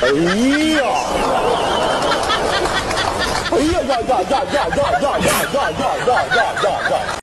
哎呀！哎呀呀呀呀呀呀呀呀呀呀呀呀呀！